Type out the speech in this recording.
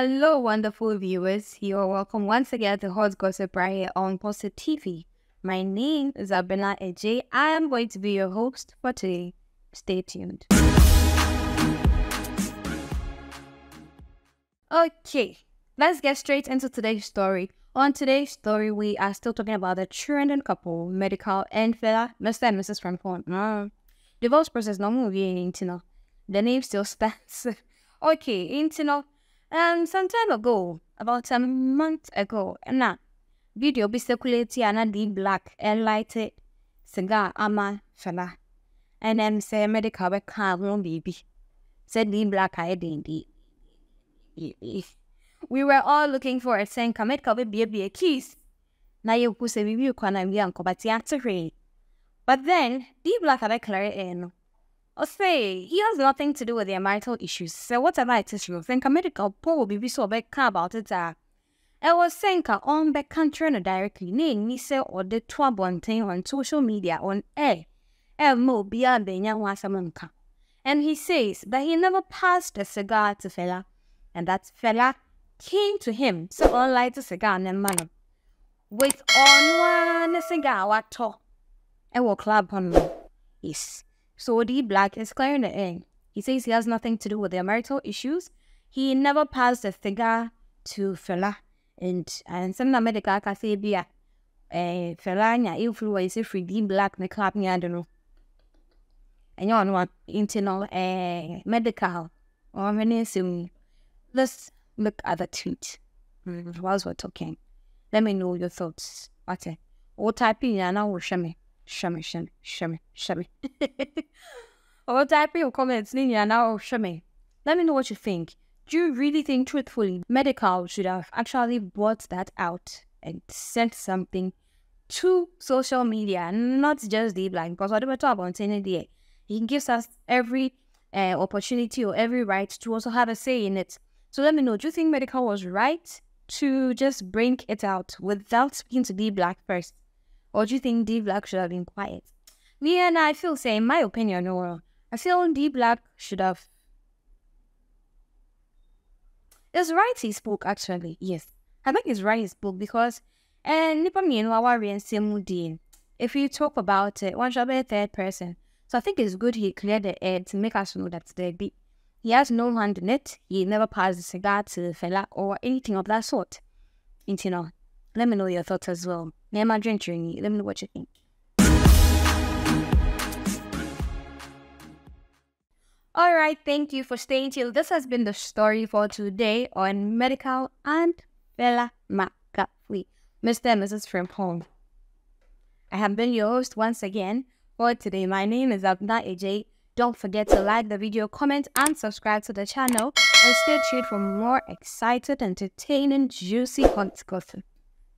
Hello, wonderful viewers. You're welcome once again to Hot Gossip right here on Positive TV. My name is Abena Eje. I am going to be your host for today. Stay tuned. Okay, let's get straight into today's story. On today's story, we are still talking about the trending couple, Medikal and fella, Mr. and Mrs. Frimpong. Mm. Divorce process no movie, Intino. The name still stands. okay, intino. Um, some time ago, about a month ago, and na video be circulating and D Black and lighted cigar ama fella. And then say Medikal be calm baby. Said D Black I didn't We were all looking for a saying Medikal be be a keys. Na you ku se bibi kwa na mbi anko but But then D Black had clear in or say he has nothing to do with their marital issues. So whatever it is you think a Medikal Paul will be so big about it. I was saying on back country directly name me say oh, or the thing on social media on air. Elmo beyond the. And he says that he never passed a cigar to fella, and that fella came to him so on light a cigar and man with on one cigar what to. I will club on. Yes. So D Black is clearing the air. He says he has nothing to do with their marital issues. He never passed the figure to Fella. And and some Medikal ka say bia eh Fella nya influence free D Black ne club I don't know. And you know internal eh Medikal or sim let's look at the tweet mm, whilst we're talking. Let me know your thoughts. What? What type in ya now show me. Shimmy, shimmy, shimmy, shimmy. or type your comments in now, shimmy. Let me know what you think. Do you really think, truthfully, Medikal should have actually brought that out and sent something to social media, not just the blind? Because whatever talk saying there, he gives us every uh, opportunity or every right to also have a say in it. So let me know. Do you think Medikal was right to just bring it out without speaking to D Black first? Or do you think D Black should have been quiet? Me and I feel say, my opinion, or I feel D Black should have. It's right he spoke actually. Yes, I think it's right he spoke because and nipa and awari and same If you talk about it, one should be a third person. So I think it's good he cleared the air to make us know that there be he has no hand in it. He never passed a cigar to the fella or anything of that sort. You know, let me know your thoughts as well. Me and my drink. Let me know what you think. All right, thank you for staying till this has been the story for today on Medikal and Fella Makafui, Mr. and Mrs. Frimpong. I have been your host once again for today. My name is Abna AJ. Don't forget to like the video, comment, and subscribe to the channel, and stay tuned for more excited, entertaining, juicy content.